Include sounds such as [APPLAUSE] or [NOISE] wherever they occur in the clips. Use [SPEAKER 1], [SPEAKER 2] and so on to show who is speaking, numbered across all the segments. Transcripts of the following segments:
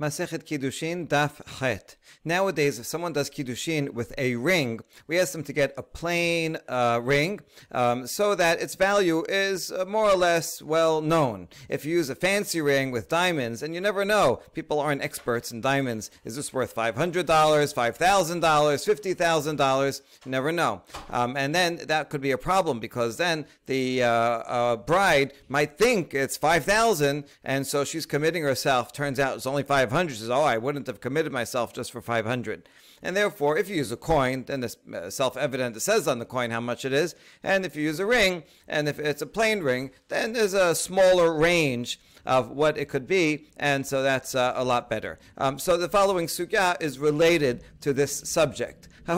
[SPEAKER 1] Masechet Kiddushin Daf. Nowadays, if someone does Kiddushin with a ring, we ask them to get a plain uh, ring um, so that its value is uh, more or less well known. If you use a fancy ring with diamonds, and you never know, people aren't experts in diamonds. Is this worth $500, $5,000, $50,000? You never know. Um, and then that could be a problem because then the uh, uh bride might think it's 5000 and so she's committing herself. Turns out it's only 5 500 says, oh, I wouldn't have committed myself just for 500. And therefore, if you use a coin, then it's uh, self-evident. It says on the coin how much it is. And if you use a ring, and if it's a plain ring, then there's a smaller range of what it could be, and so that's uh, a lot better. Um, so the following sugya is related to this subject. There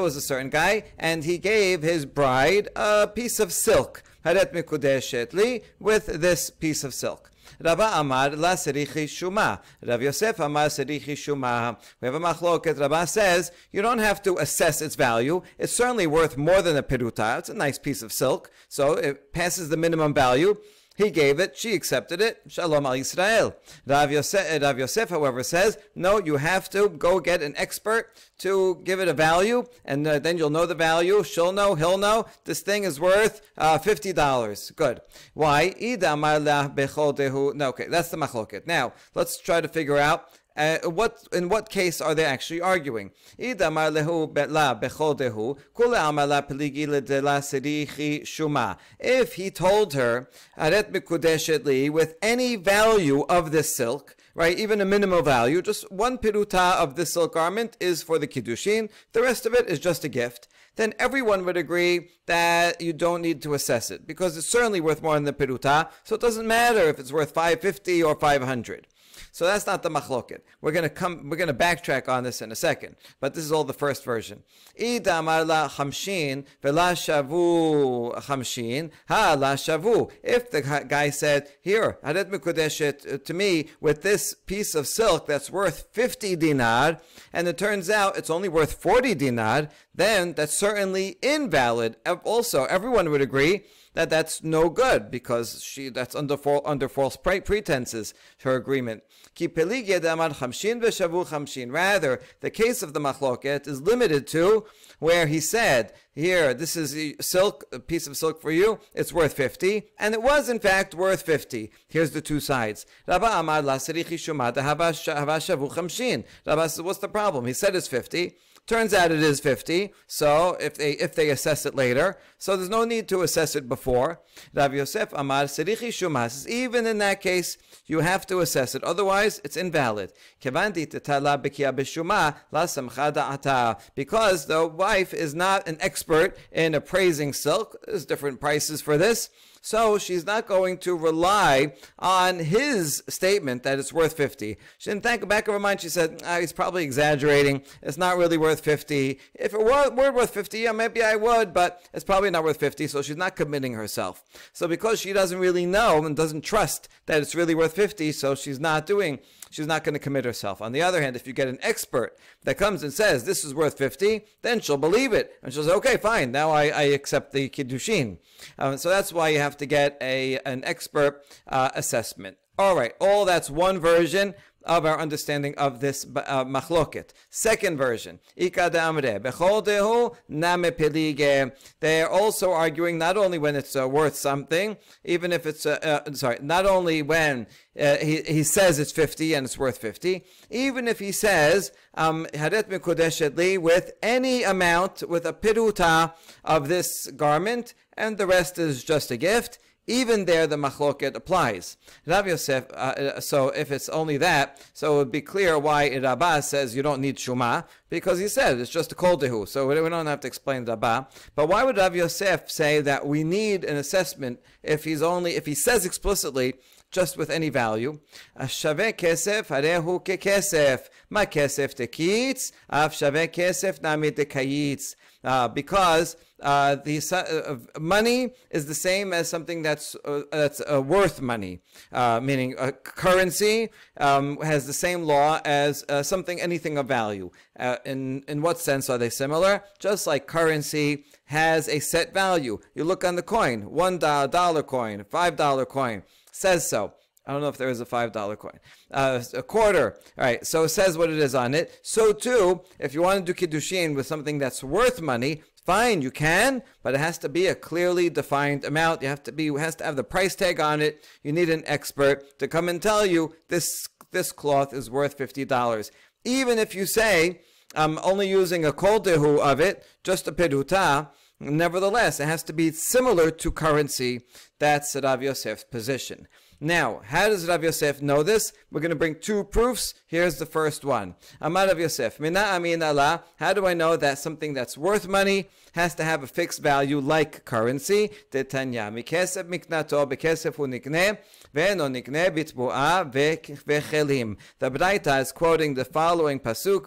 [SPEAKER 1] was a certain guy, and he gave his bride a piece of silk, with this piece of silk. Rava Amar La Serichi Shuma. Rav Yosef Amar Serichi Shuma. We have a machloket. Rava says you don't have to assess its value. It's certainly worth more than a peruta. It's a nice piece of silk, so it passes the minimum value. He gave it, she accepted it. Shalom al Israel. Rav Yosef, Rav Yosef, however, says, no, you have to go get an expert to give it a value, and uh, then you'll know the value. She'll know, he'll know. This thing is worth uh, $50. Good. Why? No, okay, that's the machloket. Now, let's try to figure out uh, what in what case are they actually arguing? If he told her with any value of this silk, right, even a minimal value, just one piruta of this silk garment is for the kiddushin, the rest of it is just a gift then everyone would agree that you don't need to assess it because it's certainly worth more than the piruta. So it doesn't matter if it's worth 550 or 500. So that's not the machloket. We're gonna come. We're gonna backtrack on this in a second. But this is all the first version. If the guy said, "Here, hadet mikudeshet to me with this piece of silk that's worth 50 dinar," and it turns out it's only worth 40 dinar, then that's certainly invalid. Also, everyone would agree that that's no good because she that's under under false pretenses her agreement. Rather, the case of the machloket is limited to where he said, "Here, this is a silk, a piece of silk for you. It's worth 50, and it was in fact worth 50." Here's the two sides. Rabba Amar "What's the problem?" He said it's 50. Turns out it is 50. So if they if they assess it later, so there's no need to assess it before. Rav Yosef Amar Serichi Shumas. Even in that case, you have to assess it. Otherwise, it's invalid. Because the wife is not an expert in appraising silk. There's different prices for this. So she's not going to rely on his statement that it's worth 50. She didn't think back of her mind. She said, ah, he's probably exaggerating. It's not really worth 50. If it were, were worth 50, yeah, maybe I would, but it's probably not worth 50. So she's not committing herself. So because she doesn't really know and doesn't trust that it's really worth 50, so she's not doing she's not going to commit herself. On the other hand, if you get an expert that comes and says this is worth 50, then she'll believe it. And she'll say, okay, fine, now I, I accept the Kiddushin. Um, so that's why you have to get a, an expert uh, assessment. All right, all that's one version of our understanding of this uh, machloket. Second version, They're also arguing not only when it's uh, worth something, even if it's, uh, uh sorry, not only when uh, he, he says it's 50 and it's worth 50, even if he says, um, with any amount, with a piruta of this garment, and the rest is just a gift, even there the machloket applies. Rav Yosef, uh, uh, so if it's only that, so it would be clear why Rabbah says you don't need shuma, because he said it's just a kol dehu, so we don't have to explain Rabbah. But why would Rav Yosef say that we need an assessment if he's only, if he says explicitly, just with any value. Shave kesef harehu kekesef. Ma kesef tekitz, af shave kesef nami. Uh, because uh, the uh, money is the same as something that's uh, that's uh, worth money, uh, meaning a currency um, has the same law as something anything of value. in in what sense are they similar? Just like currency has a set value. You look on the coin, one dollar coin, five dollar coin says so. I don't know if there is a $5 coin. Uh, a quarter. All right. So it says what it is on it. So too, if you want to do Kiddushin with something that's worth money, fine, you can, but it has to be a clearly defined amount. You have to be, has to have the price tag on it. You need an expert to come and tell you this, this cloth is worth $50. Even if you say, I'm only using a kol dehu of it, just a peduta, nevertheless, it has to be similar to currency. That's Rav Yosef's position. Now, how does Rav Yosef know this? We're going to bring two proofs. Here's the first one. Amar Rav Yosef, Mina amin Allah. How do I know that something that's worth money has to have a fixed value like currency? Tetanya, mikesef miknato, bekesef ve'no nikne bitbu'a ve'chelim. The Braita is quoting the following pasuk,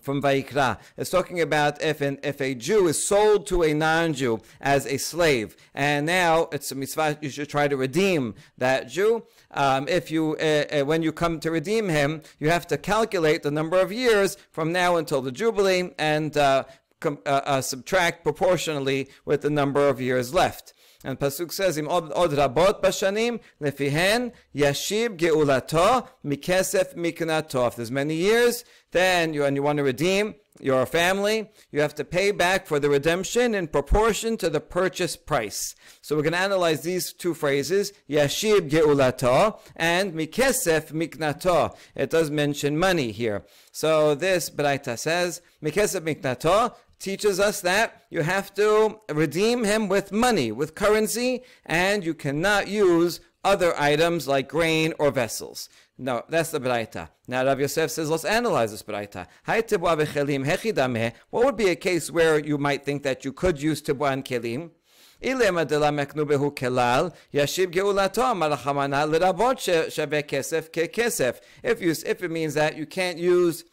[SPEAKER 1] from Vaikra. It's talking about if an, if a Jew is sold to a non-Jew as a slave, and now it's a mitzvah you should try to redeem that Jew. Um, if you uh, uh, when you come to redeem him, you have to calculate the number of years from now until the jubilee and uh, uh, uh, subtract proportionally with the number of years left. And Pasuk says, "Im od, rabot bashanim lefihen yashib geulato mikesef miknato." If there's many years, then you and you want to redeem your family, you have to pay back for the redemption in proportion to the purchase price. So we're going to analyze these two phrases, yashib geulato and mikesef miknato. It does mention money here. So this Braita says, mikesef miknato teaches us that you have to redeem him with money, with currency, and you cannot use other items like grain or vessels. No, that's the Braita. Now Rav Yosef says, let's analyze this Braita. What would be a case where you might think that you could use tibwa and kelim? If you, if it means that you can't use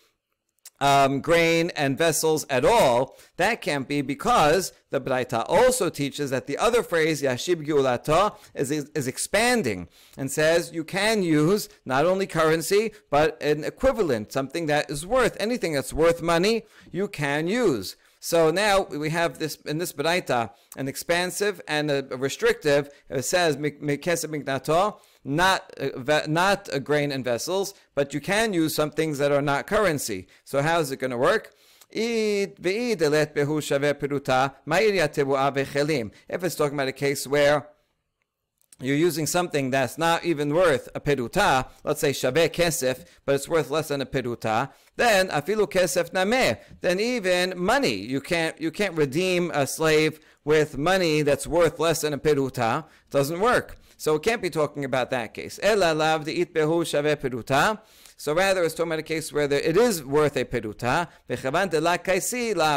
[SPEAKER 1] um, grain and vessels at all, that can't be because the Braita also teaches that the other phrase, Yashib Geulato, is, is expanding and says you can use not only currency, but an equivalent, something that is worth, anything that's worth money, you can use. So now we have this in this Braita, an expansive and a, restrictive. It says, not uh, not uh, grain and vessels, but you can use some things that are not currency. So how is it going to work? If it's talking about a case where you're using something that's not even worth a peruta, let's say shaveh kesef, but it's worth less than a peruta, then afilu kesef nameh, then even money, you can't you can't redeem a slave with money that's worth less than a peruta. It doesn't work. So it can't be talking about that case. So rather, it's talking about a case where it is worth a peruta.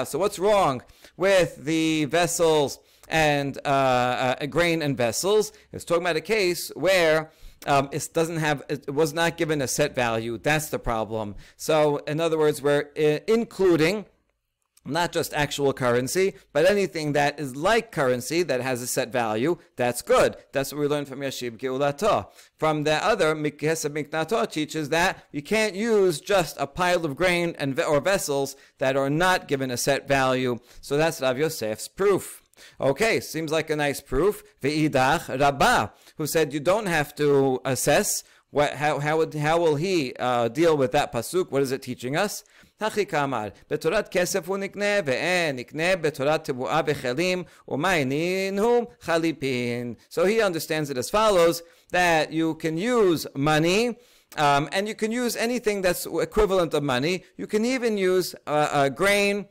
[SPEAKER 1] So what's wrong with the vessels and uh, uh, grain and vessels? It's talking about a case where um, it doesn't have it was not given a set value that's the problem so in other words we're uh, including not just actual currency, but anything that is like currency that has a set value, that's good. That's what we learned from Yashib Geulato. From the other, Mikesef Miknato teaches that you can't use just a pile of grain and or vessels that are not given a set value. So that's Rav Yosef's proof. Okay, seems like a nice proof. Ve'idach Rabbah, who said you don't have to assess what, how, how, would, how will he uh, deal with that pasuk? What is it teaching us? הכי כאמר, בתורת כסף הוא נקנה, ואין נקנה בתורת תבואה וכלים, ומה הוא חליפין. So he understands it as follows, that you can use money, um, and you can use anything that's equivalent of money. You can even use uh, uh, grain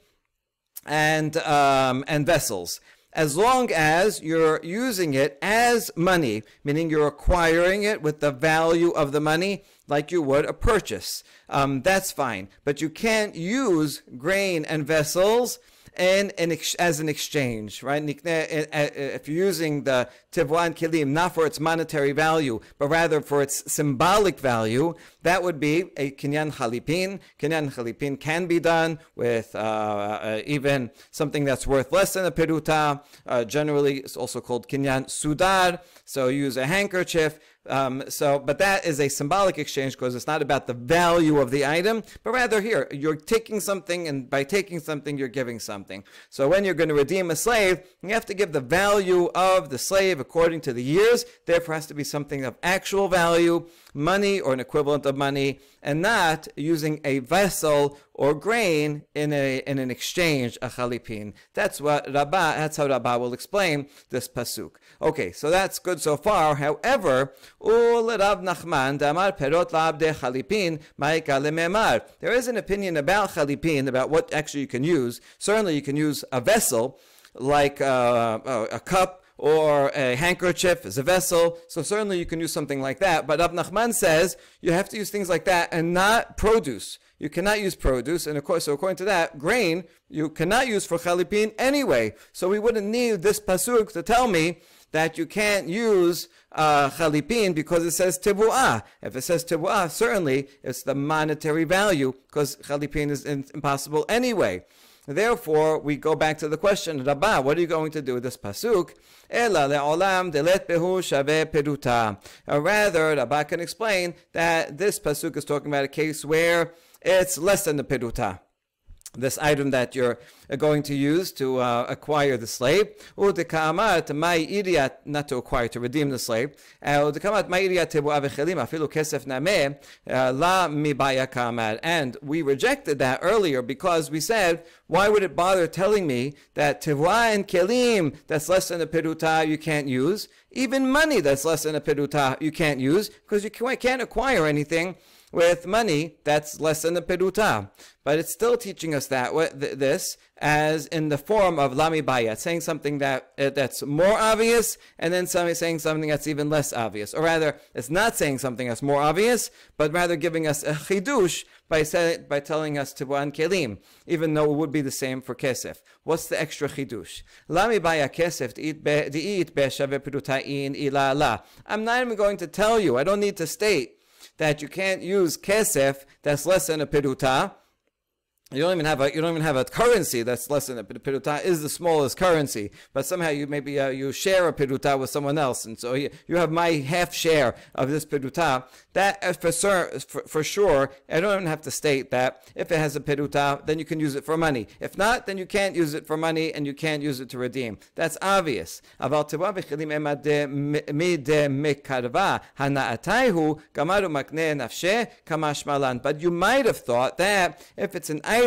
[SPEAKER 1] and, um, and vessels as long as you're using it as money, meaning you're acquiring it with the value of the money, like you would a purchase. Um, that's fine. But you can't use grain and vessels and an as an exchange, right? If you're using the Tivwan Kilim not for its monetary value, but rather for its symbolic value, that would be a Kinyan Khalipin. Kinyan Khalipin can be done with uh, uh, even something that's worth less than a peruta. Uh, generally, it's also called Kinyan Sudar. So use a handkerchief Um, so, but that is a symbolic exchange because it's not about the value of the item, but rather here, you're taking something, and by taking something, you're giving something. So when you're going to redeem a slave, you have to give the value of the slave according to the years. Therefore, has to be something of actual value, money or an equivalent of money, and not using a vessel or grain in a in an exchange, a chalipin. That's what Rabbah, that's how Rabbah will explain this pasuk. Okay, so that's good so far. However, There is an opinion about chalipin, about what actually you can use. Certainly, you can use a vessel like uh, a cup or a handkerchief as a vessel. So certainly you can use something like that. But Rav Nachman says you have to use things like that and not produce. You cannot use produce, and of course, so according to that, grain you cannot use for chalipin anyway. So we wouldn't need this pasuk to tell me that you can't use uh, chalipin because it says tibu'ah. If it says tibu'ah, certainly it's the monetary value because chalipin is impossible anyway. Therefore, we go back to the question, Rabbah, what are you going to do with this pasuk? Le'olam delet behu shave peduta. Rather, Rabbah can explain that this pasuk is talking about a case where it's less than the peduta this item that you're uh, going to use to uh, acquire the slave. Or to kamat ma'iriyat, not to acquire, to redeem the slave. Uh, and we rejected that earlier because we said, why would it bother telling me that tivua and kelim, that's less than a peruta, you can't use? Even money that's less than a peruta, you can't use because you can't acquire anything with money that's less than the peruta. But it's still teaching us that this as in the form of lami bayat, saying something that uh, that's more obvious, and then somebody saying something that's even less obvious. Or rather, it's not saying something that's more obvious, but rather giving us a chidush by, say, by telling us tibuan kelim, even though it would be the same for kesef. What's the extra chidush? Lami baya kesef di'it be'shave perutain ila la. I'm not even going to tell you. I don't need to state that you can't use kesef that's less than a peruta you don't even have a you don't even have a currency that's less than a piruta is the smallest currency, but somehow you maybe uh, you share a piruta with someone else, and so you, you have my half share of this piruta. That uh, for, for, for sure, I don't even have to state that if it has a piruta, then you can use it for money. If not, then you can't use it for money, and you can't use it to redeem. That's obvious. But you might have thought that if it's an item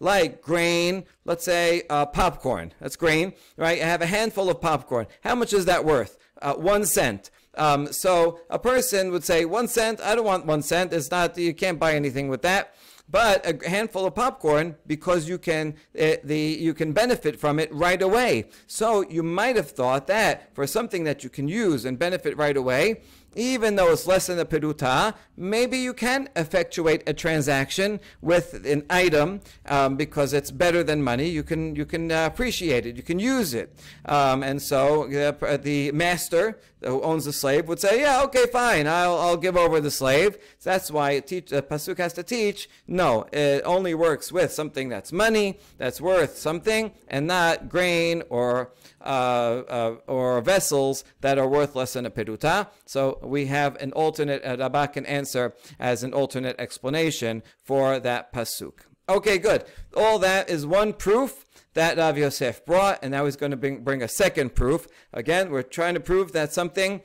[SPEAKER 1] like grain, let's say uh, popcorn. That's grain, right? I have a handful of popcorn. How much is that worth? Uh, one cent. Um, so a person would say, one cent, I don't want one cent. It's not, you can't buy anything with that but a handful of popcorn because you can uh, the you can benefit from it right away. So you might have thought that for something that you can use and benefit right away, even though it's less than a peruta, maybe you can effectuate a transaction with an item um, because it's better than money. You can you can uh, appreciate it. You can use it. Um, and so uh, the master who owns the slave would say, "Yeah, okay, fine. I'll, I'll give over the slave." So that's why teach, uh, pasuk has to teach. No, it only works with something that's money, that's worth something, and not grain or or vessels that are worth less than a peruta. So we have an alternate. Uh, Rabbah can answer as an alternate explanation for that pasuk. Okay, good. All that is one proof that Rav Yosef brought, and now he's going to bring, bring a second proof. Again, we're trying to prove that something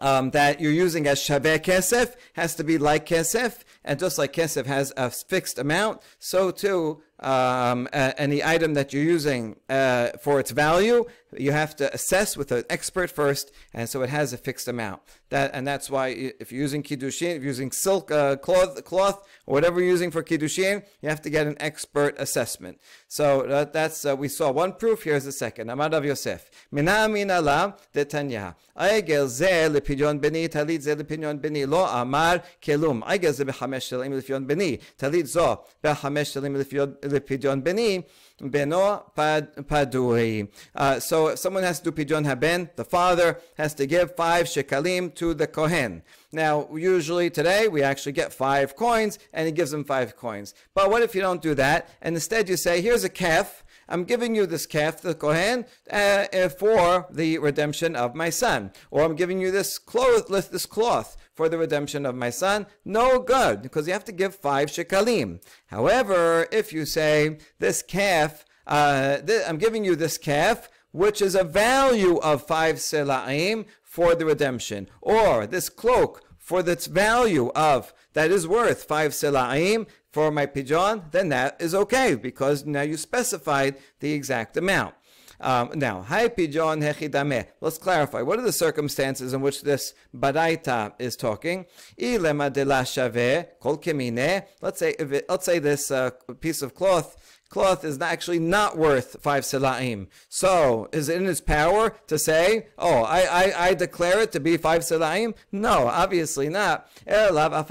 [SPEAKER 1] um, that you're using as shaveh kesef has to be like kesef, and just like kesef has a fixed amount, so too um, any item that you're using uh, for its value, you have to assess with an expert first, and so it has a fixed amount. That and that's why if you're using kiddushin, if you're using silk uh, cloth, cloth or whatever you're using for kiddushin, you have to get an expert assessment. So uh, that's uh, we saw one proof. Here's the second. Amar Rav Yosef. Mina min ala detanya. Aigel ze lepidyon beni talit ze lepidyon beni lo amar kelum. Aigel ze bechamesh shelim lepidyon beni talit zo bechamesh shelim lepidyon beni beno padui. Uh, so someone has to do pidyon haben. The father has to give five shekalim to the kohen. Now, usually today we actually get five coins, and he gives them five coins. But what if you don't do that, and instead you say, "Here's a kef." I'm giving you this calf, the Kohen, uh, uh, for the redemption of my son. Or I'm giving you this cloth, this cloth for the redemption of my son. No good, because you have to give five shekalim. However, if you say, this calf, uh, th- I'm giving you this calf, which is a value of five selaim for the redemption, or this cloak for its value of that is worth five selaim for my pidyon, then that is okay because now you specified the exact amount. Um, now, hi pidyon hechidame. Let's clarify. What are the circumstances in which this baraita is talking? Ilema de la shave kol kemine. Let's say, let's say this uh, piece of cloth cloth is actually not worth five selaim. So, is it in his power to say, oh, I, I, I declare it to be five selaim? No, obviously not. Eh, rather,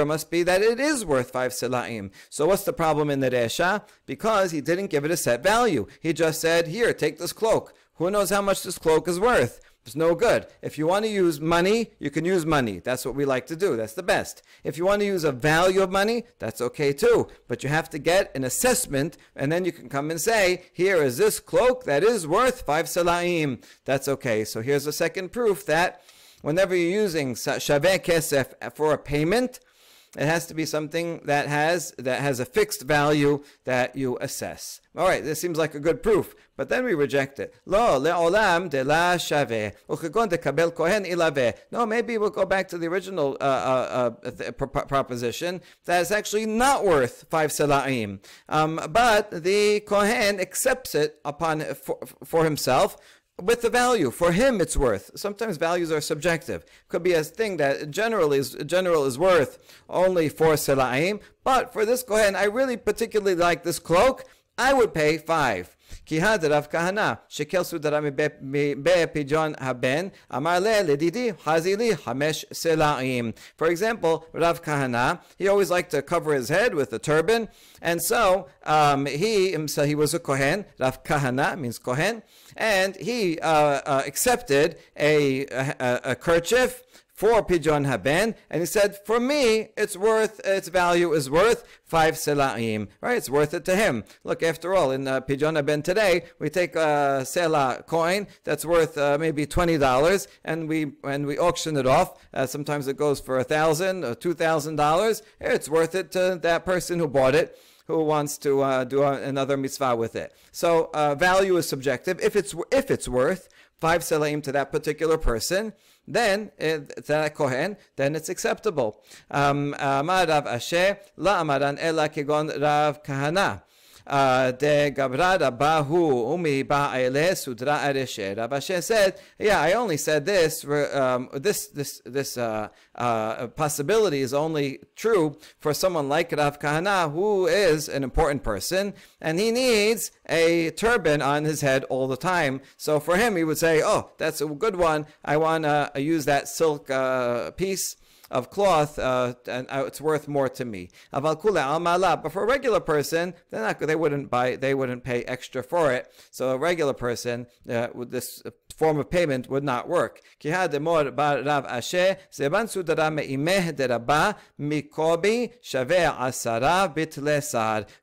[SPEAKER 1] it must be that it is worth five selaim. So, what's the problem in the Resha? Because he didn't give it a set value. He just said, here, take this cloak. Who knows how much this cloak is worth? It's no good. If you want to use money, you can use money. That's what we like to do. That's the best. If you want to use a value of money, that's okay too. But you have to get an assessment, and then you can come and say, here is this cloak that is worth five salaim. That's okay. So here's a second proof that whenever you're using shaveh kesef for a payment, it has to be something that has that has a fixed value that you assess. All right, this seems like a good proof, but then we reject it. Lo leolam de la shave de kabel kohen ilave. No, maybe we'll go back to the original uh, uh, uh, th- proposition that it's actually not worth five selaim, um, but the kohen accepts it upon for, for himself with the value. For him, it's worth. Sometimes values are subjective. Could be a thing that generally is general is worth only for selaim, but for this kohen, I really particularly like this cloak. I would pay five. כי הד רב כהנא, שכל סודרה מפיג'ון הבן, אמר לה לדידי, חזי לי חמש סלעים. For example, Rav Kahana, he always liked to cover his head with a turban, and so um, he himself, he was a Kohen, Rav Kahana means Kohen, and he uh, uh, accepted a, a, a kerchief for Pidyon Haben, and he said, for me, it's worth, its value is worth five selaim, right? It's worth it to him. Look, after all, in uh, Pidyon Haben today, we take a sela coin that's worth uh, maybe $20, and we, and we auction it off. Uh, sometimes it goes for a thousand or two thousand dollars. It's worth it to that person who bought it who wants to uh, do a, another mitzvah with it. So uh, value is subjective. If it's if it's worth five selaim to that particular person, then it's that kohen, then it's acceptable. Um, Amar Rav Ashi, la amaran ela kegon Rav Kahana. De Gabrada Bahu Umi Ba'ele Sudra Areshe. Rav said, Yeah, I only said this. Um, this this this uh, uh, possibility is only true for someone like Rav Kahana, who is an important person, and he needs a turban on his head all the time. So for him, he would say, "Oh, that's a good one. I want to use that silk uh, piece." Of cloth, uh, and uh, it's worth more to me. But for a regular person, not, they wouldn't buy, they wouldn't pay extra for it. So a regular person, uh, with this form of payment would not work.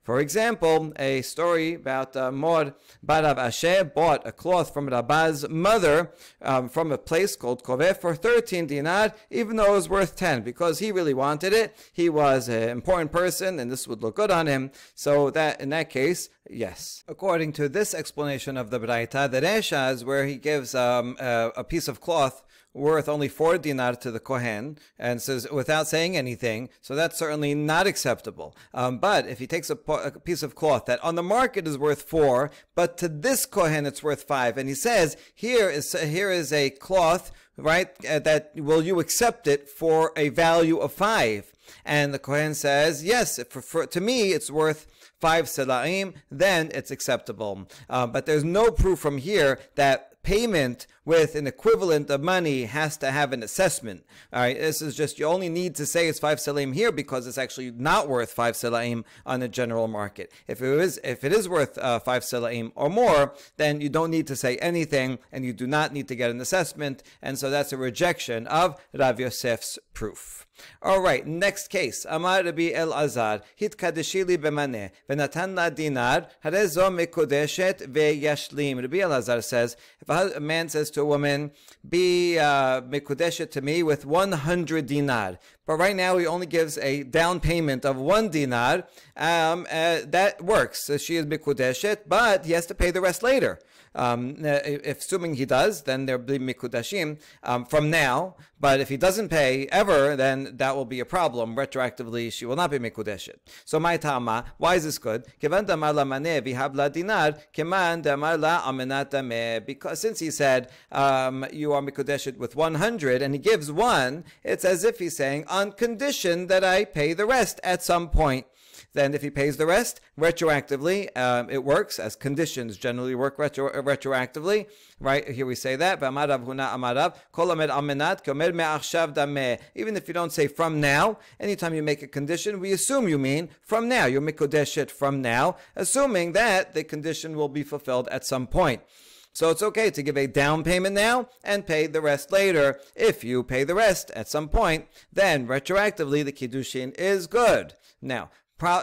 [SPEAKER 1] For example, a story about uh, Mor Barav Ashe bought a cloth from Rabba's mother um, from a place called Kove for 13 dinar, even though it was worth 10, because he really wanted it. He was an important person, and this would look good on him. So that in that case, Yes. According to this explanation of the Braita, the Resha is where he gives um, a, a piece of cloth worth only four dinar to the Kohen and says without saying anything, so that's certainly not acceptable. Um, but if he takes a, a, piece of cloth that on the market is worth four, but to this Kohen it's worth five, and he says here is here is a cloth right uh, that will you accept it for a value of five, and the Kohen says yes, for, for, to me it's worth five selaim, then it's acceptable. Uh, but there's no proof from here that payment with an equivalent of money has to have an assessment. All right, this is just, you only need to say it's five selaim here because it's actually not worth five selaim on the general market. If it is, if it is worth uh, five selaim or more, then you don't need to say anything and you do not need to get an assessment. And so that's a rejection of Rav Yosef's proof. All right, next case. Amar Rabbi El Azar, Hitkadeshili b'maneh, v'natan la dinar, harezo mekodeshet ve'yashlim. Rabbi El Azar says, if a man says to a woman, be uh, mekodeshet to me with 100 dinar, but right now he only gives a down payment of one dinar, um, uh, that works. So she is mikudeshet, but he has to pay the rest later. Um, uh, if assuming he does, then there'll be mikudashim um, from now. But if he doesn't pay ever, then that will be a problem. Retroactively, she will not be mikudeshet. So my tama, why is this good? Because since he said um, you are mikudeshet with 100 and he gives one, it's as if he's saying on condition that I pay the rest at some point. Then, if he pays the rest retroactively, um, it works as conditions generally work retro- retroactively. Right here we say that. Even if you don't say from now, anytime you make a condition, we assume you mean from now. You mikodesh it from now, assuming that the condition will be fulfilled at some point. So it's okay to give a down payment now and pay the rest later. If you pay the rest at some point, then retroactively the kiddushin is good. Now,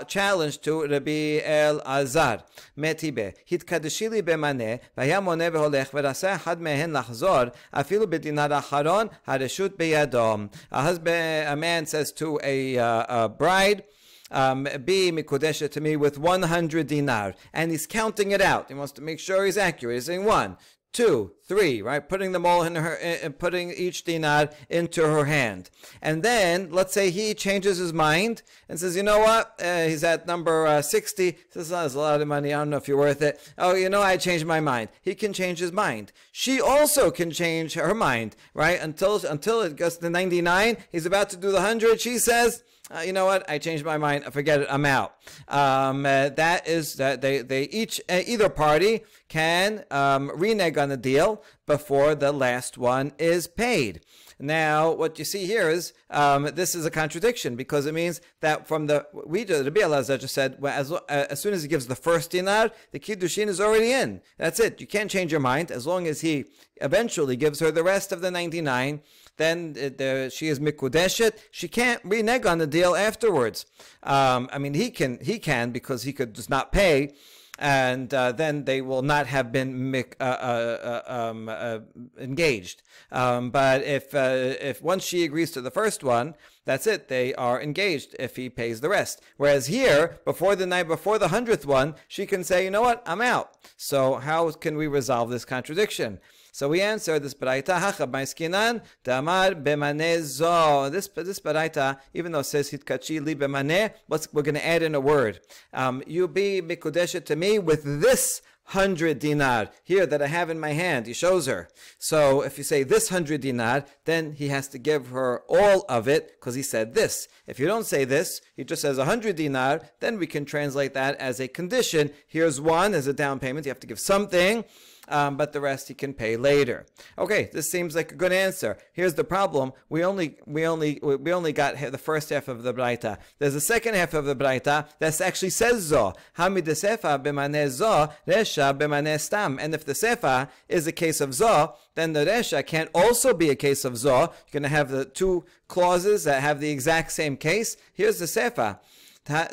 [SPEAKER 1] challenge to Rabbi El Azar. מטיבה, התקדשי לי במנה, והיה מונה והולך, ורצה אחד מהן לחזור, אפילו בדינר האחרון, הרשות בידו. A husband, a man says to a, uh, a bride, um, be mikudesha to me with 100 dinar. And he's counting it out. He wants to make sure he's accurate. He's saying one, two, three, right? Putting them all in her, in, putting each dinar into her hand. And then, let's say he changes his mind and says, you know what? Uh, he's at number uh, 60. Says, oh, that's a lot of money. I don't know if you're worth it. Oh, you know, I changed my mind. He can change his mind. She also can change her mind, right? Until, until it goes to 99, he's about to do the 100. She says, uh, you know what? I changed my mind. Forget it. I'm out. Um, uh, that is that they they each uh, either party can um, renege on the deal before the last one is paid. Now, what you see here is um, this is a contradiction because it means that from the we the Rabbi Elazar just said well, as, uh, as soon as he gives the first dinar, the kiddushin is already in. That's it. You can't change your mind as long as he eventually gives her the rest of the ninety nine then the, she is mikudeshet. She can't renege on the deal afterwards. Um, I mean, he can, he can because he could just not pay and uh, then they will not have been uh, uh, uh, um, uh, engaged. Um, but if uh, if once she agrees to the first one, that's it. They are engaged if he pays the rest. Whereas here, before the night before the hundredth one, she can say, you know what, I'm out. So how can we resolve this contradiction? So we answer this baraita hachab maiskinan damar bemane zo. This this baraita, even though it says hitkachi li bemane, we're going to add in a word. Um, you be mikudeshet to me with this hundred dinar here that I have in my hand. He shows her. So if you say this hundred dinar, then he has to give her all of it because he said this. If you don't say this, he just says a hundred dinar, then we can translate that as a condition. Here's one as a down payment. You have to give something um, but the rest he can pay later. Okay, this seems like a good answer. Here's the problem: we only we only we only got the first half of the brayta. There's a second half of the brayta that actually says zo hamid sefa b'maneh zo resha b'maneh stam. And if the sefa is a case of zo, then the resha can't also be a case of zo. You're going to have the two clauses that have the exact same case. Here's the sefa.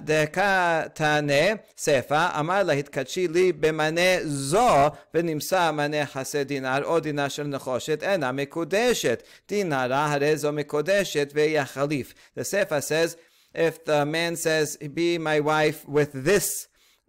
[SPEAKER 1] דקה תענה ספא, אמר לה התקדשי לי במנה זו, ונמסר מנה חסר דינר או דינר של נחושת, אינה מקודשת. דינרה הרי זו מקודשת והיא החליף. The sefer says, if the man says, be my wife with this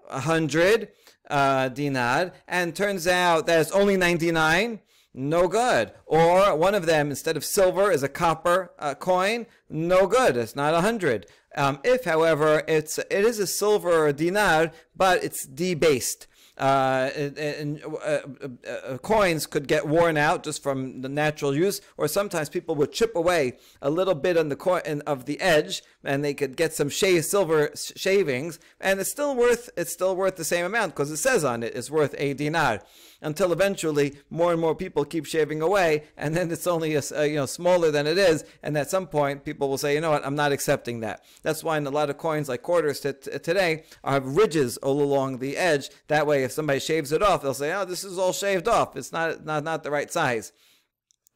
[SPEAKER 1] hundred uh, dinar, and turns out that it's only 99, no good. Or one of them, instead of silver, is a copper uh, coin, no good. It's not a hundred. Um, if, however, it's it is a silver dinar, but it's debased. uh, and, uh, uh, uh, coins could get worn out just from the natural use, or sometimes people would chip away a little bit on the coin of the edge, and they could get some silver shavings, and it's still worth it's still worth the same amount because it says on it it's worth a dinar until eventually more and more people keep shaving away, and then it's only a, a, you know smaller than it is, and at some point people will say, you know what, I'm not accepting that. That's why in a lot of coins like quarters today have ridges all along the edge. That way, if somebody shaves it off, they'll say, oh, this is all shaved off. It's not not not the right size.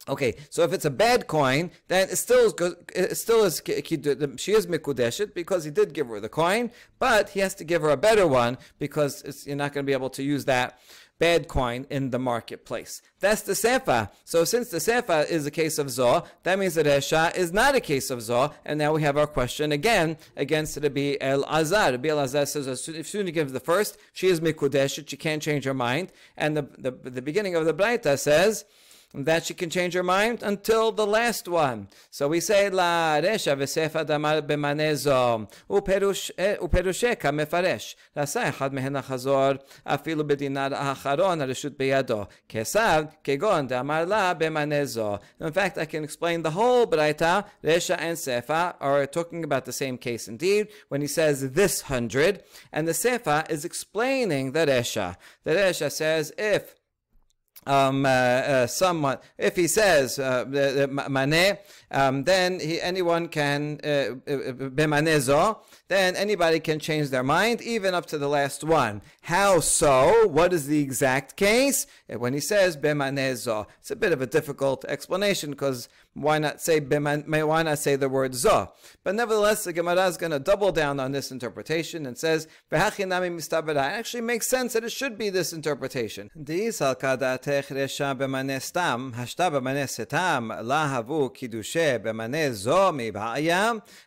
[SPEAKER 1] Okay, so if it's a bad coin, then it still is it still is she is mikudeshet because he did give her the coin, but he has to give her a better one because you're not going to be able to use that bad coin in the marketplace. That's the sefa. So since the sefa is a case of Zoh, that means that Esha is not a case of Zoh. And now we have our question again against Rabbi El Azar. Rabbi El Azar says as soon, as you give the first, she is mikudeshet, she can't change her mind. And the, the, the beginning of the Braita says, that she can change her mind until the last one. So we say La Resha Vesefa Damar Bemanezo Uperusheka eh, Mefaresh Rasa Echad Mehena Chazor Afilu Bedinar Acharon Arishut Beyado Kesav Kegon Damar La Bemanezo In fact, I can explain the whole Braita Resha and Sefa are talking about the same case indeed when he says this hundred and the Sefa is explaining the Resha. The Resha says if um, uh, uh, someone, if he says uh, um, then he, anyone can bemanezo. Uh, then anybody can change their mind, even up to the last one. How so? What is the exact case? When he says bemanezo, it's a bit of a difficult explanation because why not say why not say the word zo? But nevertheless, the Gemara is going to double down on this interpretation and says it actually makes sense that it should be this interpretation.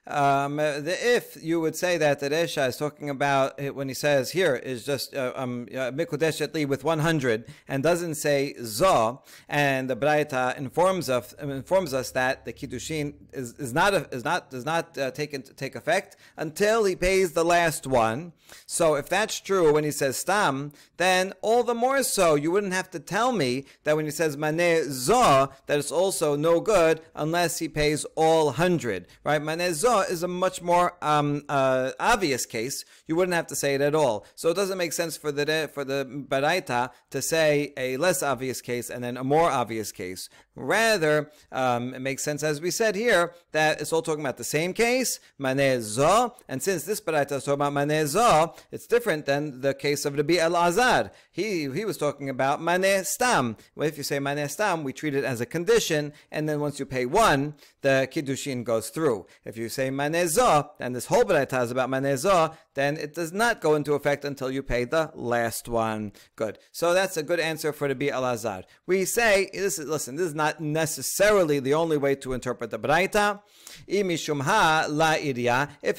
[SPEAKER 1] Um, if you would say that the Resha is talking about it when he says here is just uh, um, with 100 and doesn't say zo, and the Braita informs of informs us that the kiddushin is, is not a, is not does not uh, take into, take effect until he pays the last one. So if that's true when he says stam, then all the more so you wouldn't have to tell me that when he says maneh zo that it's also no good unless he pays all hundred. Right? Maneh zo is a much more um, uh, obvious case. You wouldn't have to say it at all. So it doesn't make sense for the for the baraita to say a less obvious case and then a more obvious case. Rather, um, it makes sense, as we said here, that it's all talking about the same case, manezo, and since this baraita is talking about manezo, it's different than the case of Rabbi El Azar. He, he was talking about mane stam. Well, if you say mane stam, we treat it as a condition, and then once you pay one, the kiddushin goes through. If you say manezo, and this whole baraita is about manezo, then it does not go into effect until you pay the last one. Good. So that's a good answer for Rabbi El Azar. We say, this is, listen, this is not not necessarily the only way to interpret the Braita. If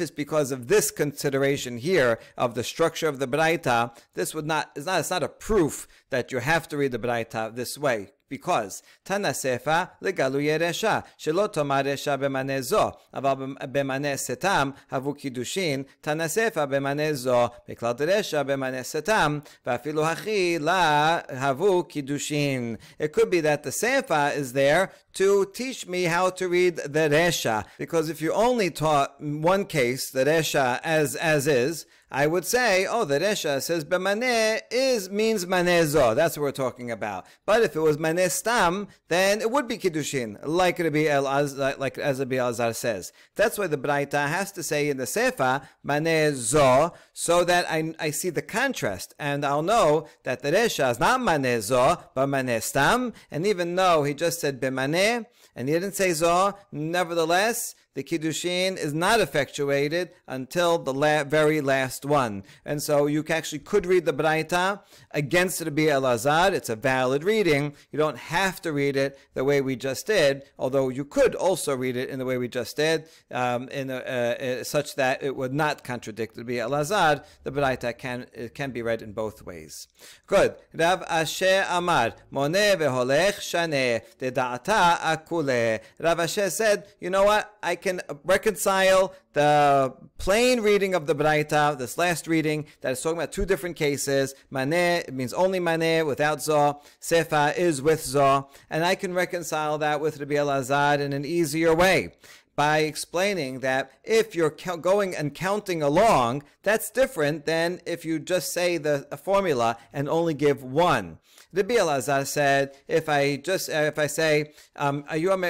[SPEAKER 1] it's because of this consideration here of the structure of the Braita, this would not, it's not, it's not a proof that you have to read the Braita this way because Tana Sefa legaluye resha shelo tomar resha b'mane zo aval b'mane setam havu kiddushin Tana Sefa b'mane zo resha b'mane setam v'afilu hachi la havu kiddushin. It could be that the Sefa is there to teach me how to read the resha because if you only taught one case the resha as as is I would say, oh, the Resha says b'maneh is means manezo. That's what we're talking about. But if it was maneh stam, then it would be kiddushin, like Rabbi Elazar, like Rabbi Azar says. That's why the Braita has to say in the Sefa manezo, so that I, I see the contrast and I'll know that the Resha is not manezo but maneh stam. And even though he just said b'maneh and he didn't say zo, nevertheless the Kiddushin is not effectuated until the la- very last one. And so you actually could read the Braita against the Rabbi Elazar. It's a valid reading. You don't have to read it the way we just did, although you could also read it in the way we just did, um, in a, uh, uh, such that it would not contradict the Rabbi Elazar. The Braita can, it can be read in both ways. Good. Rav Ashi Amar, Moneh veholech shaneh, de da'ata akule. Rav Asher said, you know what? I can reconcile the plain reading of the Braita, this last reading that is talking about two different cases. Maneh, it means only maneh without za. Sefa is with za. And I can reconcile that with Rabbi Elazar in an easier way by explaining that if you're going and counting along, that's different than if you just say the formula and only give one. The Elazar said, if I just uh, if I say um, Ayuam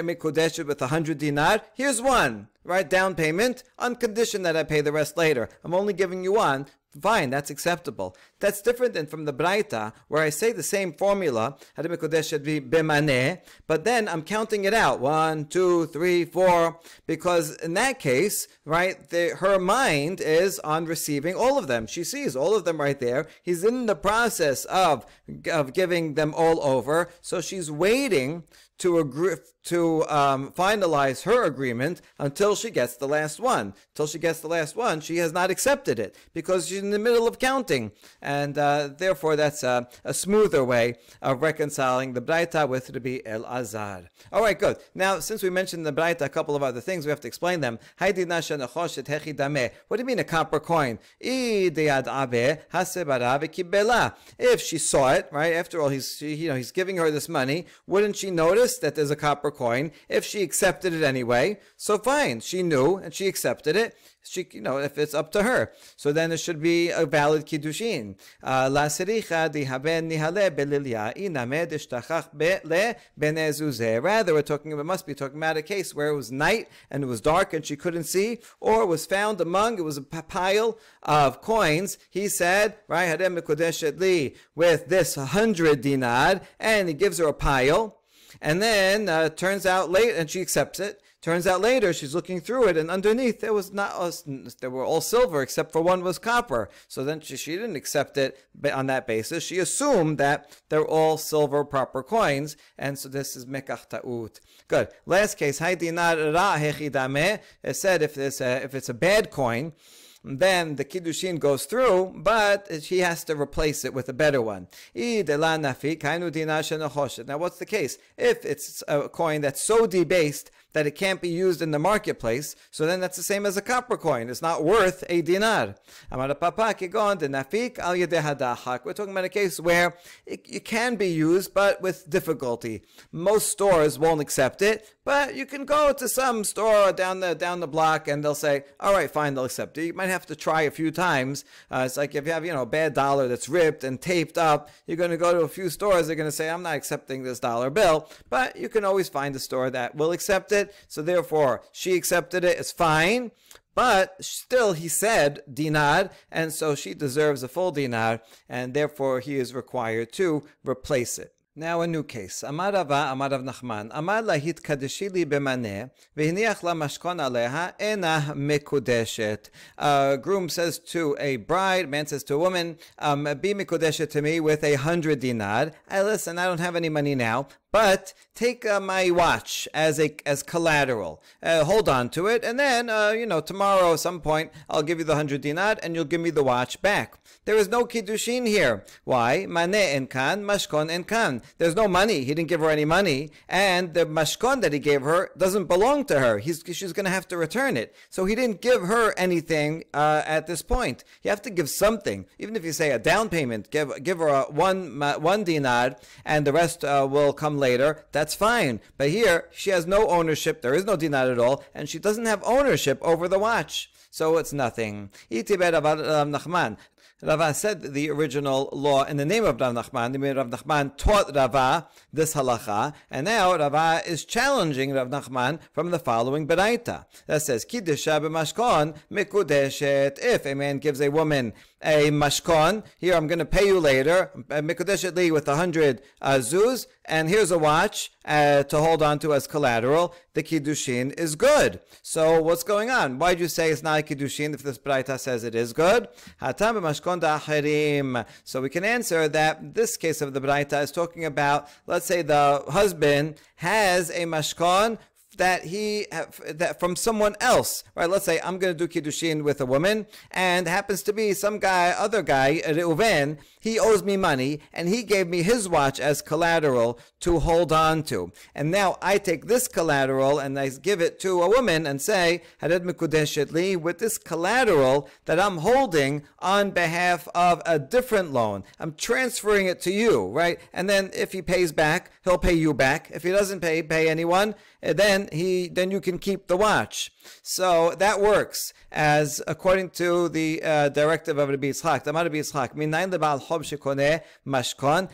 [SPEAKER 1] with a hundred dinar, here's one right down payment on condition that I pay the rest later. I'm only giving you one. Fine, that's acceptable. That's different than from the Braita, where I say the same formula, but then I'm counting it out. One, two, three, four. Because in that case, right, the, her mind is on receiving all of them. She sees all of them right there. He's in the process of, of giving them all over. So she's waiting to agree to um, finalize her agreement until she gets the last one. Until she gets the last one, she has not accepted it because she's in the middle of counting, and uh, therefore that's a, a, smoother way of reconciling the Braita with Rabbi El Azar. All right, good. Now, since we mentioned the Braita, a couple of other things we have to explain them. What do you mean a copper coin? If she saw it, right? After all, he's you know he's giving her this money. Wouldn't she notice? that there's a copper coin. If she accepted it anyway, so fine. She knew and she accepted it. She, you know, if it's up to her, so then it should be a valid kiddushin. Uh, La sericha dihaben nihale belilya inamed ishtachach le benezuzeh. Rather, we're talking. It must be talking about a case where it was night and it was dark and she couldn't see, or was found among. It was a pile of coins. He said, right, hadem li with this hundred dinar, and he gives her a pile. And then uh, turns out late, and she accepts it. Turns out later she's looking through it, and underneath there was not they were all silver except for one was copper. So then she, she didn't accept it on that basis. She assumed that they're all silver proper coins, and so this is mekach ta'ut. Good. Last case, it said if it's a, if it's a bad coin then the kiddushin goes through, but she has to replace it with a better one. Now, what's the case? If it's a coin that's so debased that it can't be used in the marketplace, so then that's the same as a copper coin. It's not worth a dinar. We're talking about a case where it, it can be used, but with difficulty. Most stores won't accept it, but you can go to some store down the down the block and they'll say, "All right, fine, they'll accept it." You might have to try a few times. Uh, it's like if you have you know a bad dollar that's ripped and taped up, you're going to go to a few stores. They're going to say, "I'm not accepting this dollar bill," but you can always find a store that will accept it. So therefore, she accepted it. It's fine. But still, he said dinar, and so she deserves a full dinar, and therefore he is required to replace it. Now a new case. Amar Rava, Amar Rav Nachman. Amar lahit kadeshili b'maneh, v'hiniach la mashkon aleha, ena mekudeshet. A groom says to a bride, man says to a woman, um, be mekudeshet to me with a hundred dinar. Listen, I don't have any money now, but take uh, my watch as a as collateral. Uh, hold on to it, and then uh, you know tomorrow at some point I'll give you the hundred dinar, and you'll give me the watch back. There is no kiddushin here. Why? Mane en kan, mashkon en kan. There's no money. He didn't give her any money, and the mashkon that he gave her doesn't belong to her. He's she's going to have to return it. So he didn't give her anything uh, at this point. You have to give something, even if you say a down payment. Give give her one one dinar, and the rest uh, will come later, that's fine. But here, she has no ownership. There is no dinar at all, and she doesn't have ownership over the watch. So it's nothing. Rava said the original law in the name of Rav Nachman. The name Rav Nachman taught Rava this halacha, and now Rava is challenging Rav Nachman from the following beraita that says kiddusha b'mashkon mikudeshet. If a man gives a woman a mashkon. Here, I'm going to pay you later. Mikudeshet li with a hundred uh, and here's a watch uh, to hold on to as collateral. The kiddushin is good. So what's going on? Why do you say it's not a kiddushin if this braita says it is good? So we can answer that this case of the braita is talking about, let's say the husband has a mashkon that he that from someone else, right? Let's say I'm going to do kiddushin with a woman, and happens to be some guy, other guy, uh, Reuven. He owes me money, and he gave me his watch as collateral to hold on to. And now I take this collateral and I give it to a woman and say, Hared Mikudeshet with this collateral that I'm holding on behalf of a different loan. I'm transferring it to you, right? And then if he pays back, he'll pay you back. If he doesn't pay, pay anyone, eh, then he then you can keep the watch. So that works as according to the uh, directive of Rabbi Yitzchak. The Rabbi Yitzchak,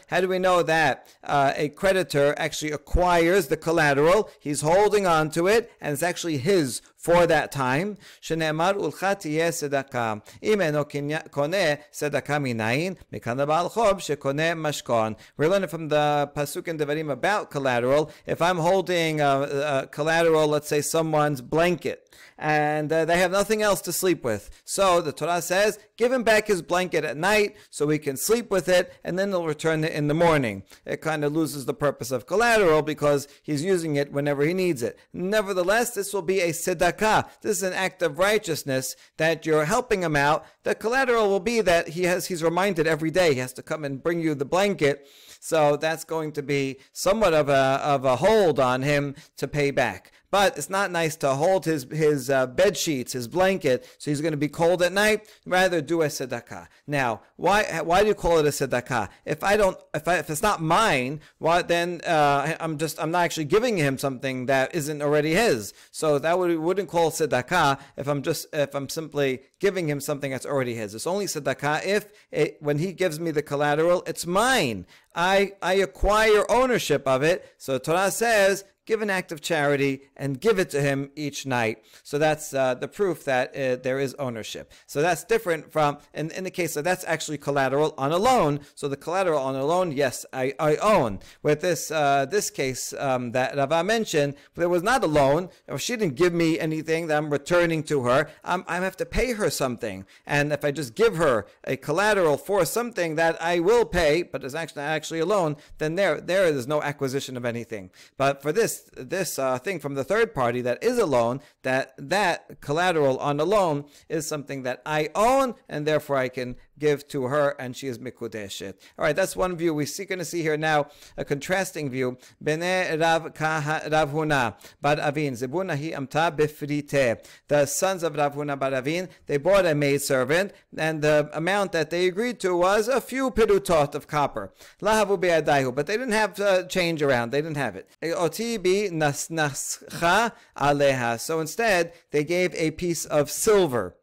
[SPEAKER 1] How do we know that uh, a creditor actually acquires the collateral? He's holding on to it, and it's actually his for that time. שנאמר ולך תהיה צדקה. אם אינו קונה צדקה מניין, מכאן לבעל חוב שקונה משכון. We're learning from the pasuk in Devarim about collateral. If I'm holding a, a collateral, let's say someone's blanket, and uh, they have nothing else to sleep with. So the Torah says, give him back his blanket at night so he can sleep with it, and then they'll return it in the morning. It kind of loses the purpose of collateral because he's using it whenever he needs it. Nevertheless, this will be a tzedakah. This is an act of righteousness that you're helping him out. The collateral will be that he has he's reminded every day he has to come and bring you the blanket. So that's going to be somewhat of a, of a hold on him to pay back. But it's not nice to hold his his uh, bed sheets, his blanket, so he's going to be cold at night. Rather, do a tzedakah. Now, why why do you call it a tzedakah? If I don't, if, I, if it's not mine, why then uh, I'm just I'm not actually giving him something that isn't already his. So that would wouldn't call tzedakah if I'm just if I'm simply giving him something that's already his. It's only tzedakah if it, when he gives me the collateral, it's mine. I I acquire ownership of it. So Torah says give an act of charity and give it to him each night. So that's uh, the proof that uh, there is ownership. So that's different from, in, in the case of that's actually collateral on a loan. So the collateral on a loan, yes, I, I own. With this uh, this case um, that Rava mentioned, there was not a loan, If she didn't give me anything that I'm returning to her. I'm, I have to pay her something. And if I just give her a collateral for something that I will pay, but it's actually actually a loan, then there there is no acquisition of anything. But for this, this uh, thing from the third party that is a loan, that that collateral on a loan is something that I own, and therefore I can give to her, and she is mikudeshet. All right, that's one view. We're going to see here now a contrasting view. Bene Rav Rav Huna Bar Avin Zebuna hi amta befrite. The sons of Rav Huna Bar Avin they bought a maid servant, and the amount that they agreed to was a few pirutot of copper. Lahavu be'adayu, but they didn't have uh, change around. They didn't have it. Oti bi nasnascha aleha. So instead, they gave a piece of silver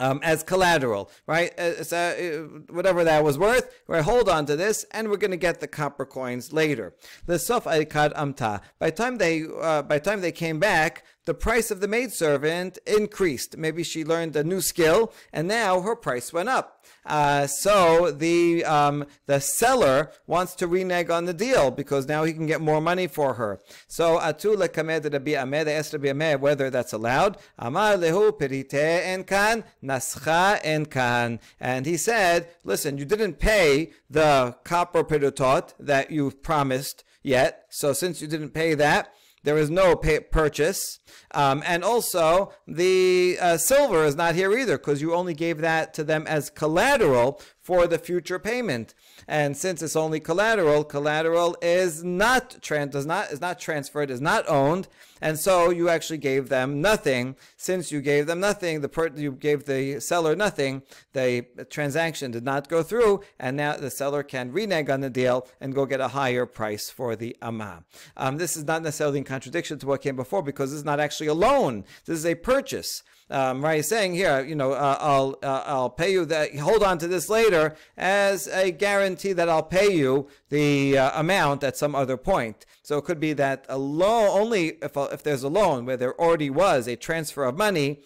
[SPEAKER 1] um, as collateral, right? Uh, so, uh, whatever that was worth, we hold on to this, and we're going to get the copper coins later. The sof aikad amta. By time they, uh, by time they came back, the price of the maidservant increased. Maybe she learned a new skill, and now her price went up. Uh, so the um, the seller wants to renege on the deal because now he can get more money for her. So atu lekamed Rabbi Ami, they whether that's allowed. Amar lehu perite en kan nascha en kan, and he said, "Listen, you didn't pay the copper pirutot that you promised yet. So since you didn't pay that." There is no purchase. Um, and also, the uh, silver is not here either because you only gave that to them as collateral for the future payment. And since it's only collateral, collateral is not trans does not is not transferred, is not owned, and so you actually gave them nothing. Since you gave them nothing, the per- you gave the seller nothing. The transaction did not go through, and now the seller can renege on the deal and go get a higher price for the amah. Um, this is not necessarily in contradiction to what came before because this is not actually a loan. This is a purchase um, right? He's saying here, you know, uh, I'll uh, I'll pay you that. Hold on to this later as a guarantee that I'll pay you the uh, amount at some other point. So it could be that a loan only if if there's a loan where there already was a transfer of money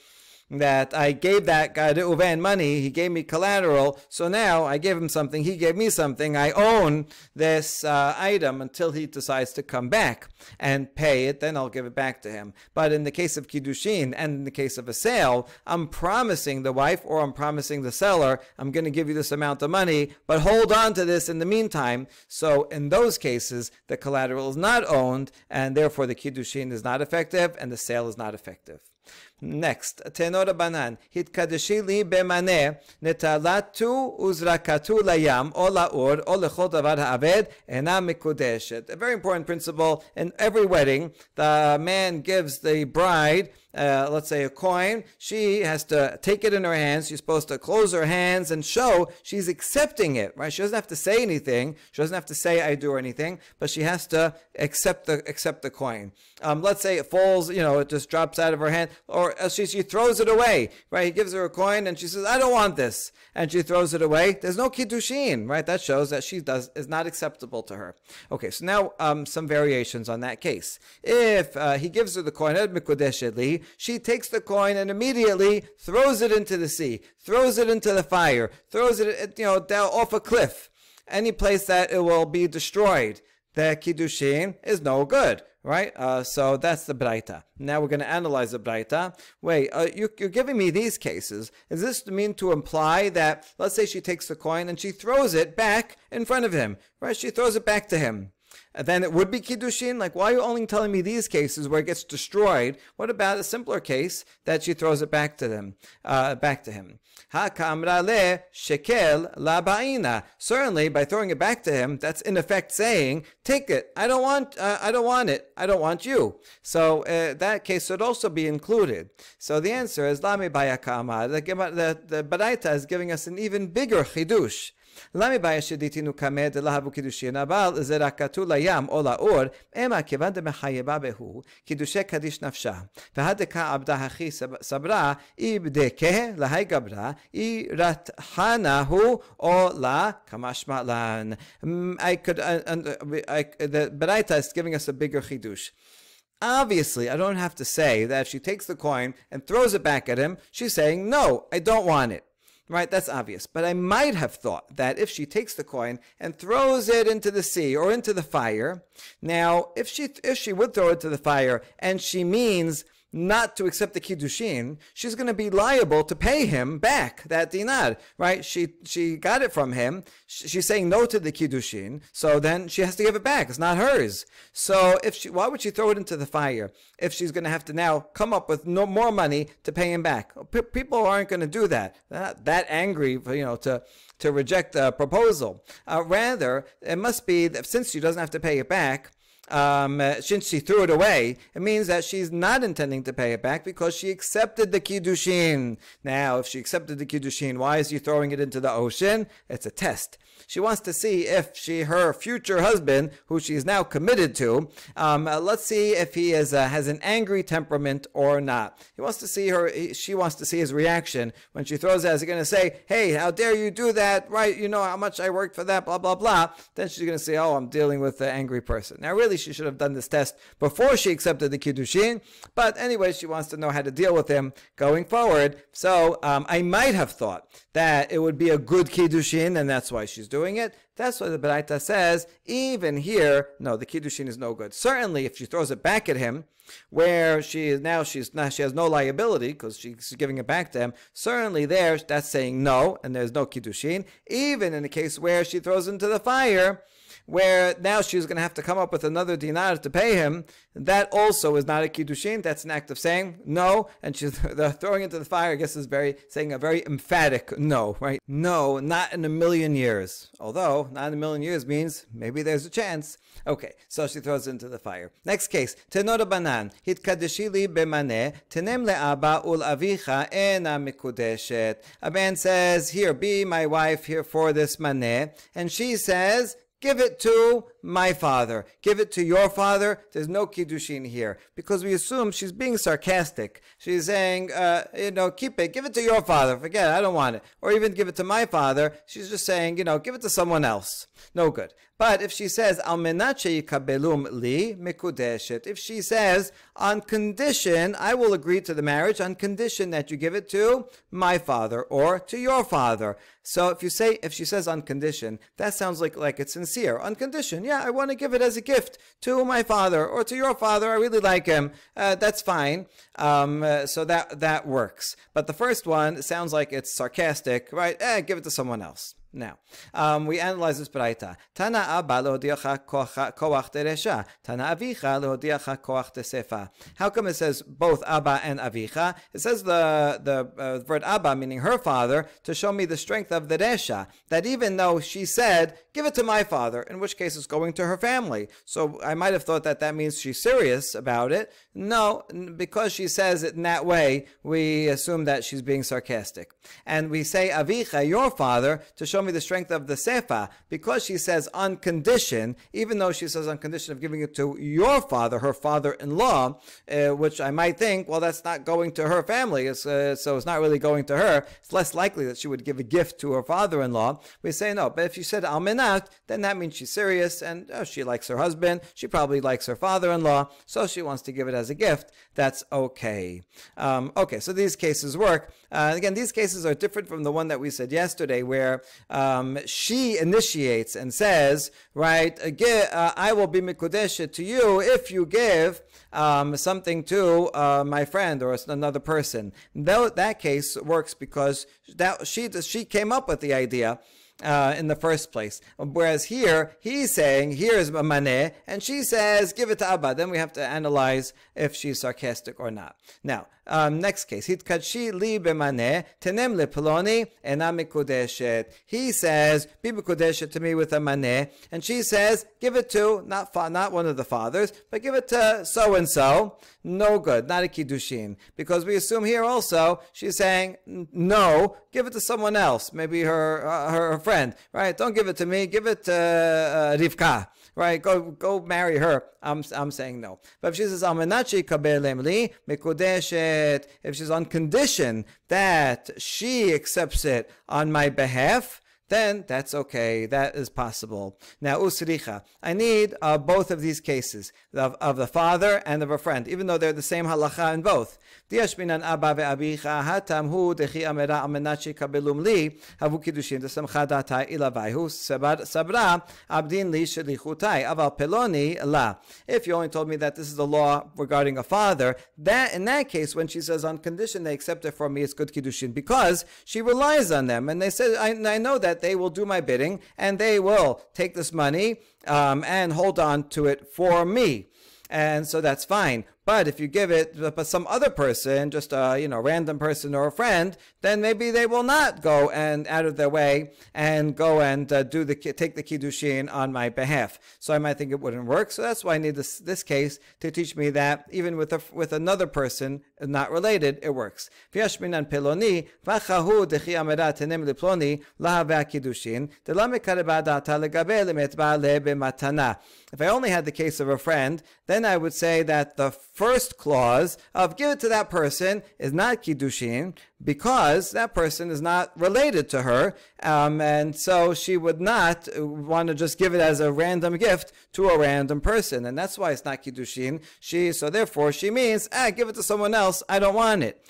[SPEAKER 1] that I gave that guy Reuven money, he gave me collateral, so now I gave him something, he gave me something, I own this uh, item until he decides to come back and pay it, then I'll give it back to him. But in the case of Kiddushin and in the case of a sale, I'm promising the wife or I'm promising the seller, I'm going to give you this amount of money, but hold on to this in the meantime. So in those cases, the collateral is not owned and therefore the Kiddushin is not effective and the sale is not effective. Next, Tenor Banan, hit kodesh li Bemane, Netalatu Uzrakatu Layam, Olaur, Olechol Davar Ha'aved, Enam Mikudeshet. A very important principle in every wedding. The man gives the bride uh, let's say a coin, she has to take it in her hands. She's supposed to close her hands and show she's accepting it, right? She doesn't have to say anything. She doesn't have to say I do or anything, but she has to accept the accept the coin. Um, let's say it falls, you know, it just drops out of her hand, or uh, she, she throws it away, right? He gives her a coin and she says, I don't want this. And she throws it away. There's no kiddushin, right? That shows that she does is not acceptable to her. Okay, so now um, some variations on that case. If uh, he gives her the coin, she takes the coin and immediately throws it into the sea, throws it into the fire, throws it, you know, down off a cliff, any place that it will be destroyed. The kiddushin is no good, right? Uh, so that's the braita. Now we're going to analyze the braita. Wait, uh, you, you're giving me these cases. Is this to mean to imply that, let's say she takes the coin and she throws it back in front of him, right? She throws it back to him then it would be kiddushin. Like, why are you only telling me these cases where it gets destroyed? What about a simpler case that she throws it back to them, uh, back to him? le shekel labaina. Certainly, by throwing it back to him, that's in effect saying, "Take it. I don't want. Uh, I don't want it. I don't want you." So uh, that case should also be included. So the answer is lami bayakama. The the, the Baraita is giving us an even bigger chidush. למי Bayashiditinu שדיתינו Lahabu Kiddushin Abal Zerakatu Layam Ola Or Ema Kevan de Mehayeba Behu Kiddushe Kadish Nafsha Vahadeka Abda Hachi Sabra Ibdeke Lahai Gabra I Rathanahu Ola Kamashmalan. Mm, I could, uh, uh I, the Beraita is giving us a bigger chidush. Obviously, I don't have to say that if she takes the coin and throws it back at him, she's saying, No, I don't want it right? That's obvious. But I might have thought that if she takes the coin and throws it into the sea or into the fire, now if she if she would throw it to the fire and she means not to accept the kiddushin, she's going to be liable to pay him back that dinar, right? She she got it from him. She's saying no to the kiddushin, so then she has to give it back. It's not hers. So if she, why would she throw it into the fire if she's going to have to now come up with no more money to pay him back? P- people aren't going to do that. They're not that angry, you know, to to reject the proposal. Uh, rather, it must be that since she doesn't have to pay it back um, uh, since she threw it away, it means that she's not intending to pay it back because she accepted the kiddushin. Now, if she accepted the kiddushin, why is she throwing it into the ocean? It's a test. She wants to see if she, her future husband, who she's now committed to, um, uh, let's see if he is uh, has an angry temperament or not. He wants to see her. She wants to see his reaction when she throws it. Is he going to say, "Hey, how dare you do that? Right? You know how much I worked for that. Blah blah blah." Then she's going to say, "Oh, I'm dealing with an angry person." Now, really, she should have done this test before she accepted the kiddushin. But anyway, she wants to know how to deal with him going forward. So um, I might have thought that it would be a good kiddushin, and that's why she's doing it. That's why the Baraita says, even here, no, the kiddushin is no good. Certainly, if she throws it back at him, where she is now, she's now she has no liability because she's giving it back to him. Certainly, there, that's saying no, and there's no kiddushin. Even in the case where she throws into the fire, where now she's going to have to come up with another dinar to pay him, that also is not a kiddushin. That's an act of saying no, and she's [LAUGHS] throwing into the fire. I guess is very saying a very emphatic no, right? No, not in a million years. Although not in a million years means maybe there's a chance. Okay, so she throws into the fire. Next case, tenor banan hitkadeshili bemane tenem le'aba ul avicha ena mikudeshet. A man says, "Here, be my wife here for this maneh," and she says, give it to my father. Give it to your father. There's no kiddushin here because we assume she's being sarcastic. She's saying, uh, you know, keep it, give it to your father. Forget it, I don't want it. Or even give it to my father. She's just saying, you know, give it to someone else. No good. But if she says, al yikabelum li mikudeshet, if she says, on condition, I will agree to the marriage on condition that you give it to my father or to your father. So if you say, if she says on condition, that sounds like, like it's sincere. On condition, yeah, I want to give it as a gift to my father or to your father. I really like him. Uh, that's fine. Um, uh, so that, that works. But the first one sounds like it's sarcastic, right? Eh, give it to someone else. Now, um, we analyze this braita. Tana abba lehodiacha koach teresha. Tana avicha lehodiacha koach tesefa. How come it says both abba and avicha? It says the the uh, word abba, meaning her father, to show me the strength of the resha. That even though she said, "Give it to my father," in which case it's going to her family. So I might have thought that that means she's serious about it. No, because she says it in that way, we assume that she's being sarcastic, and we say avicha, your father, to show me the strength of the sefa because she says on condition, even though she says on condition of giving it to your father, her father-in-law, uh, which I might think, well, that's not going to her family, it's, uh, so it's not really going to her. It's less likely that she would give a gift to her father-in-law. We say no, but if you said almenat, then that means she's serious and oh, she likes her husband. She probably likes her father-in-law, so she wants to give it as a gift. That's okay. Um, okay, so these cases work. Uh, again, these cases are different from the one that we said yesterday, where um, she initiates and says, right, uh, I will be mikudeshet to you if you give um, something to uh, my friend or another person. That case works because that she she came up with the idea uh, in the first place. Whereas here, he's saying, here's a maneh, and she says, give it to Abba. Then we have to analyze if she's sarcastic or not. Now, um, next case, Hitkadshi li b'maneh, tenem ena mikudeshet. He says, be mikudeshet to me with a maneh, and she says, give it to, not not one of the fathers, but give it to so-and-so. No good, not a kiddushin. Because we assume here also, she's saying, no, give it to someone else, maybe her, uh, her, friend, right? Don't give it to me, give it to uh, Rivka right? Go go marry her. I'm I'm saying no. But if she says Amenachi kabel mikudeshet, if she's on condition that she accepts it on my behalf, then that's okay. That is possible. Now, usricha, I need uh, both of these cases of, of the father and of a friend, even though they're the same halacha in both. If you only told me that this is the law regarding a father, that in that case, when she says on condition they accept it from me, it's good kiddushin because she relies on them, and they said I, I know that they will do my bidding, and they will take this money um, and hold on to it for me and so that's fine. But if you give it to some other person, just a you know random person or a friend, then maybe they will not go and out of their way and go and uh, do the take the kiddushin on my behalf. So I might think it wouldn't work. So that's why I need this this case to teach me that even with a, with another person not related, it works. If I only had the case of a friend, then I would say that the first clause of give it to that person is not kiddushin because that person is not related to her. Um, and so she would not want to just give it as a random gift to a random person. And that's why it's not Kiddushin. She, so therefore she means, ah, give it to someone else. I don't want it.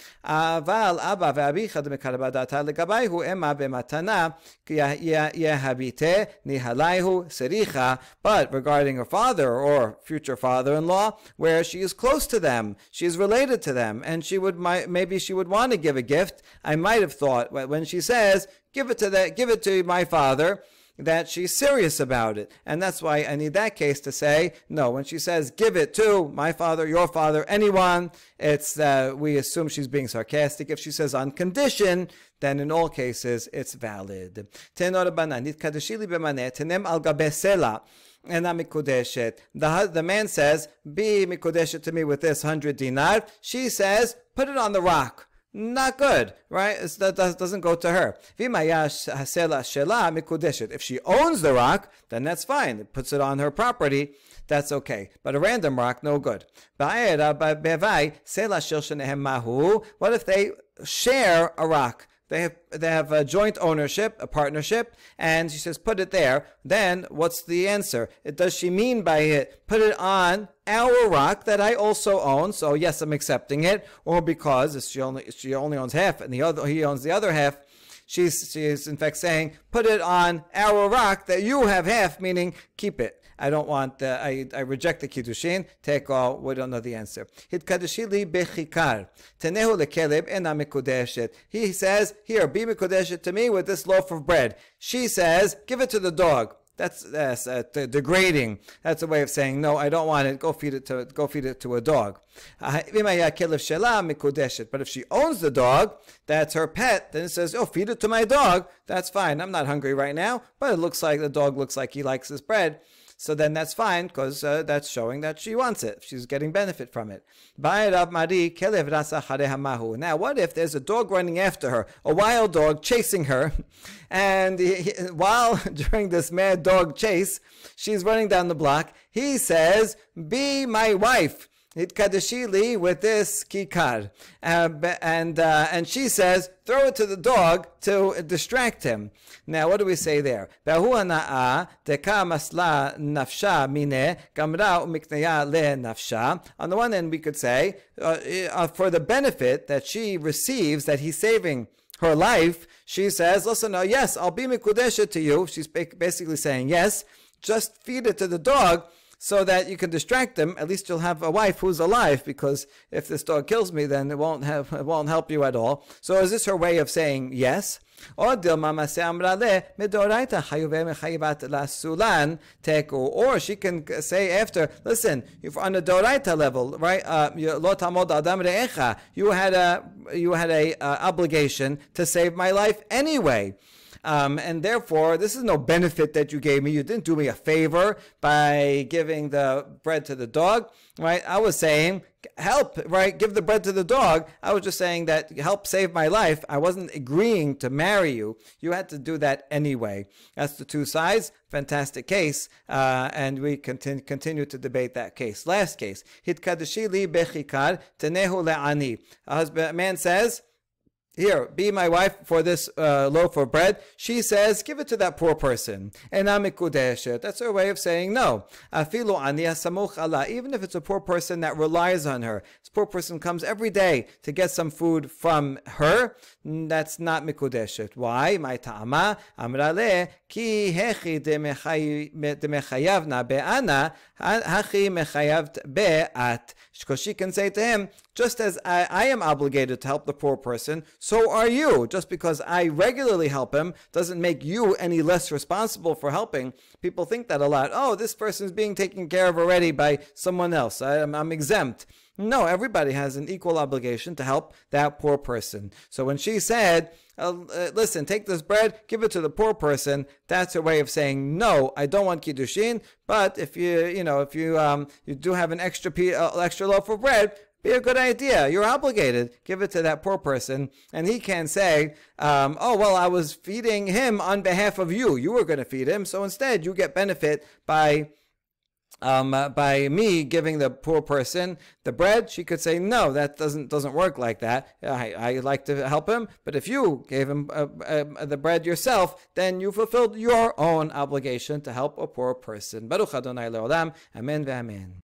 [SPEAKER 1] But regarding her father or future father-in-law, where she is close to them, she is related to them, and she would, maybe she would want to give a gift gift, I might have thought when she says, give it to that, give it to my father, that she's serious about it. And that's why I need that case to say, no, when she says, give it to my father, your father, anyone, it's, uh, we assume she's being sarcastic. If she says on condition, then in all cases, it's valid. And I'm mikudeshet. The, the man says, be mikudeshet to me with this hundred dinar. She says, put it on the rock not good, right? It's, that doesn't go to her. If she owns the rock, then that's fine. It puts it on her property. That's okay. But a random rock, no good. What if they share a rock? They have they have a joint ownership, a partnership, and she says put it there. Then what's the answer? It, does she mean by it put it on our rock that I also own? So yes, I'm accepting it, or because she only she only owns half and the other he owns the other half. She's she is in fact saying put it on our rock that you have half, meaning keep it. I don't want, uh, I, I reject the Kiddushin. Teiku, we don't know the answer. Bechikar. Tenehu lekeleb. He says, here, be mikudeshet to me with this loaf of bread. She says, give it to the dog. That's, that's uh, degrading. That's a way of saying no. I don't want it. Go feed it to go feed it to a dog. But if she owns the dog, that's her pet. Then it says, "Oh, feed it to my dog." That's fine. I'm not hungry right now, but it looks like the dog looks like he likes his bread so then that's fine because uh, that's showing that she wants it. She's getting benefit from it. Now, what if there's a dog running after her, a wild dog chasing her, [LAUGHS] and he, while [LAUGHS] during this mad dog chase, she's running down the block, he says, Be my wife. Hitkadashili with this kikar. Uh, and, uh, and she says, throw it to the dog to distract him. Now, what do we say there? On the one hand, we could say, uh, uh, for the benefit that she receives, that he's saving her life, she says, listen, yes, I'll be mikudesha to you. She's basically saying, yes, just feed it to the dog so that you can distract them. At least you'll have a wife who's alive, because if this dog kills me, then it won't have it won't help you at all. So is this her way of saying yes? Or she can say after, listen, if on the doraita level, right? Uh, you had a you had a uh, obligation to save my life anyway. Um, and therefore, this is no benefit that you gave me. You didn't do me a favor by giving the bread to the dog, right? I was saying, help, right? Give the bread to the dog. I was just saying that help save my life. I wasn't agreeing to marry you. You had to do that anyway. That's the two sides. Fantastic case. Uh, and we continue, continue to debate that case. Last case. Hitkadashili bechikar tenehu le'ani. A husband, a man says, here, be my wife for this uh, loaf of bread. She says, give it to that poor person. And That's her way of saying no. Even if it's a poor person that relies on her. This poor person comes every day to get some food from her. That's not mikudeshet. Why? My ta'ama amrale hechi demechayavna be'ana hachi mechayavt be'at. Because she can say to him, just as I, I am obligated to help the poor person, so are you. Just because I regularly help him doesn't make you any less responsible for helping. People think that a lot. Oh, this person is being taken care of already by someone else. I, am I'm exempt. No, everybody has an equal obligation to help that poor person. So when she said, uh, uh, listen, take this bread, give it to the poor person, that's her way of saying, no, I don't want kiddushin, but if you, you know, if you, um, you do have an extra, pe- uh, extra loaf of bread, be a good idea. You're obligated. Give it to that poor person. And he can say, um, oh, well, I was feeding him on behalf of you. You were going to feed him. So instead, you get benefit by. Um, uh, by me giving the poor person the bread, she could say, "No, that doesn't doesn't work like that. I, I like to help him, but if you gave him uh, uh, the bread yourself, then you fulfilled your own obligation to help a poor person." Baruch Adonai Leolam. Amen. Amen.